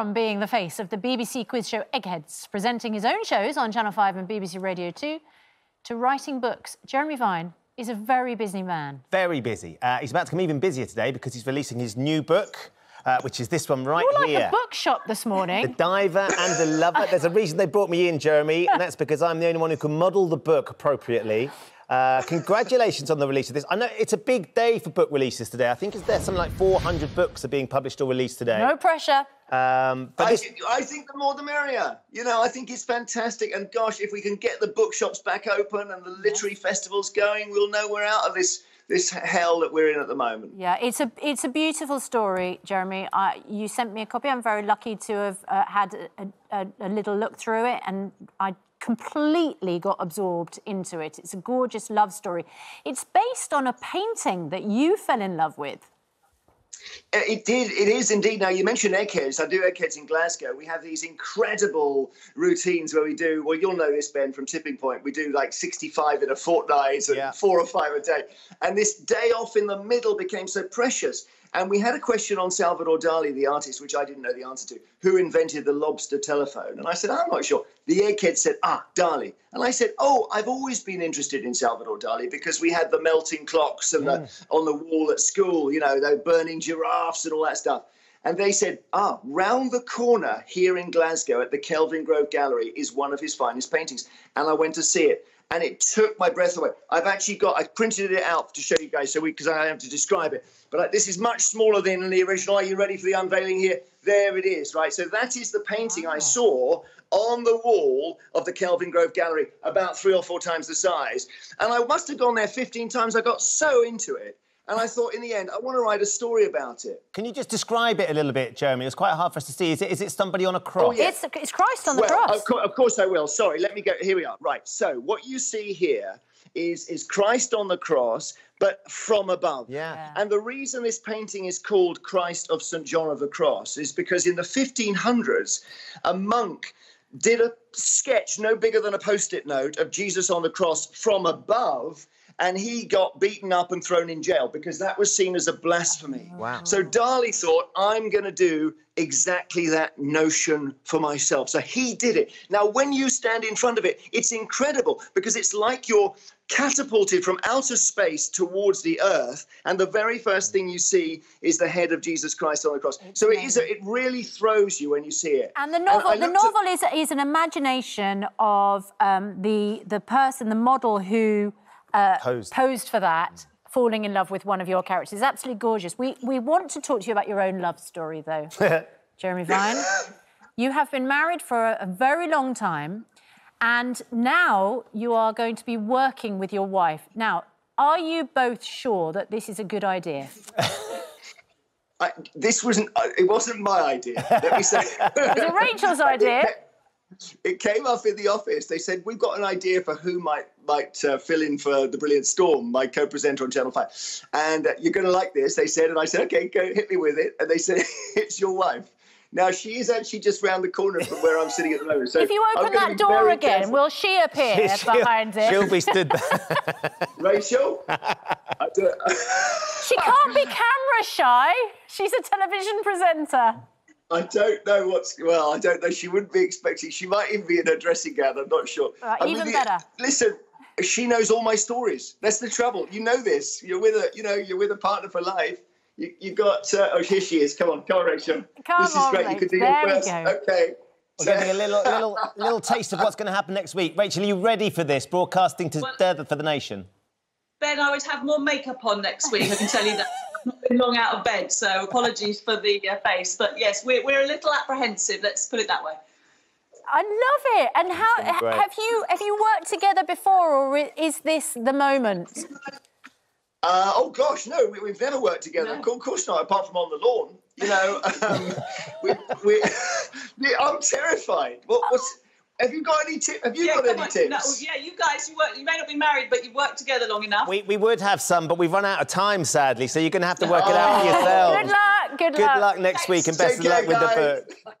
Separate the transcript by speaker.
Speaker 1: from being the face of the BBC quiz show Eggheads, presenting his own shows on Channel 5 and BBC Radio 2, to writing books, Jeremy Vine is a very busy man.
Speaker 2: Very busy. Uh, he's about to become even busier today because he's releasing his new book. Uh, which is this one right
Speaker 1: You're like
Speaker 2: here.
Speaker 1: a bookshop this morning.
Speaker 2: The Diver and the Lover. There's a reason they brought me in, Jeremy, and that's because I'm the only one who can model the book appropriately. Uh, congratulations on the release of this. I know it's a big day for book releases today. I think it's there something like 400 books are being published or released today.
Speaker 1: No pressure.
Speaker 2: Um, but
Speaker 3: I,
Speaker 2: this,
Speaker 3: I think the more the merrier. You know, I think it's fantastic. And gosh, if we can get the bookshops back open and the literary festivals going, we'll know we're out of this this hell that we're in at the moment.
Speaker 1: Yeah, it's a it's a beautiful story, Jeremy. I, you sent me a copy. I'm very lucky to have uh, had a, a, a little look through it, and I completely got absorbed into it. It's a gorgeous love story. It's based on a painting that you fell in love with.
Speaker 3: Uh, It did. It is indeed. Now you mentioned eggheads. I do eggheads in Glasgow. We have these incredible routines where we do. Well, you'll know this, Ben, from Tipping Point. We do like 65 in a fortnight and
Speaker 2: Yeah.
Speaker 3: four or five a day. And this day off in the middle became so precious. And we had a question on Salvador Dali, the artist, which I didn't know the answer to. Who invented the lobster telephone? And I said, I'm not sure. The egghead said, Ah, Dali. And I said, Oh, I've always been interested in Salvador Dali because we had the melting clocks and the, on the wall at school, you know, the burning giraffes and all that stuff. And they said, ah, round the corner here in Glasgow at the Kelvingrove Gallery is one of his finest paintings. And I went to see it. And it took my breath away. I've actually got, I printed it out to show you guys, so we, because I have to describe it. But like, this is much smaller than the original. Are you ready for the unveiling here? There it is, right? So that is the painting I ah. saw on the wall of the Kelvingrove Gallery, about three or four times the size. And I must have gone there 15 times. I got so into it. And I thought, in the end, I want to write a story about it.
Speaker 2: can you just describe it a little bit, Jeremy? It's quite hard for us to see. Is it, is it somebody on a cross?
Speaker 3: Oh, yeah.
Speaker 1: It's it's Christ on the
Speaker 3: well,
Speaker 1: cross.
Speaker 3: Of, course, of course I will. Sorry, let me go. Here we are. Right. So what you see here is is Christ on the cross, but from above.
Speaker 2: Yeah.
Speaker 1: Yeah.
Speaker 3: And the reason this painting is called Christ of St. John of the Cross is because in the 1500s, a monk did a sketch no bigger than a post it note of Jesus on the cross from above. And he got beaten up and thrown in jail because that was seen as a blasphemy.
Speaker 2: Wow.
Speaker 3: So Dali thought, I'm going to do exactly that notion for myself. So he did it. Now, when you stand in front of it, it's incredible because it's like you're catapulted from outer space towards the earth, and the very first thing you see is the head of Jesus Christ on the cross. So it is. A, it really throws you when you see it.
Speaker 1: And the novel,
Speaker 3: I
Speaker 1: the
Speaker 3: looked at-
Speaker 1: novel is, is an imagination of um, the the person, the model who
Speaker 2: Posed.
Speaker 1: posed for that, falling in love with one of your characters. It's absolutely gorgeous. We we want to talk to you about your own love story, though, Jeremy Vine. You have been married for a, a very long time, and now you are going to be working with your wife. Now, are you both sure that this is a good idea?
Speaker 3: I, this wasn't. uh, It wasn't my idea. Let me say.
Speaker 1: It was Rachel's idea?
Speaker 3: It came up in the office. They said we've got an idea for who might might uh, fill in for the Brilliant Storm, my co-presenter on Channel Five, and uh, you're going to like this. They said, and I said, okay, go hit me with it. And they said, it's your wife. Now she is actually just round the corner from where I'm sitting at the moment. So
Speaker 1: If you open that door again,
Speaker 3: careful.
Speaker 1: will she appear
Speaker 2: She'll-
Speaker 1: behind it?
Speaker 2: She'll be stood there.
Speaker 3: Rachel,
Speaker 1: She can't be camera shy. She's a television presenter.
Speaker 3: I don't know what's well. I don't know. She wouldn't be expecting. She might even be in her dressing gown. I'm not sure.
Speaker 1: Right, even
Speaker 3: the-
Speaker 1: better.
Speaker 3: Listen, she knows all my stories. That's the trouble. You know this. You're with a. You know, you're with a partner for life. You, you got. Uh, oh, here she is. Come on, come on, Rachel.
Speaker 1: Come
Speaker 3: this is
Speaker 1: on,
Speaker 3: great. You could do
Speaker 1: There
Speaker 3: your
Speaker 1: we
Speaker 3: best.
Speaker 1: go.
Speaker 3: Okay.
Speaker 2: We're getting a little, little, little taste of what's going to happen next week. Rachel, are you ready for this? Broadcasting to
Speaker 4: Well-
Speaker 2: for the nation.
Speaker 4: Ben, I would have more makeup on next week. I can tell you that. I've not been long out of bed, so apologies for the uh, face. But yes, we're, we're a little apprehensive. Let's put it that way.
Speaker 1: I love it. And how have you have you worked together before, or is this the moment?
Speaker 3: Uh, oh gosh, no, we, we've never worked together.
Speaker 4: No.
Speaker 3: Of course not, apart from on the lawn. You know, um, we, we, I'm terrified. What, what's? Have you got any tips? Have you got any
Speaker 4: on.
Speaker 3: tips?
Speaker 4: No, yeah, you guys, you, work, you may not be married, but you've worked together long enough.
Speaker 2: We, we would have some, but we've run out of time, sadly, so you're going to have to work it out for
Speaker 3: Oh.
Speaker 2: yourselves.
Speaker 1: Good luck. Good,
Speaker 2: Good luck next week and best
Speaker 3: Take
Speaker 2: of luck
Speaker 3: care,
Speaker 2: with the book.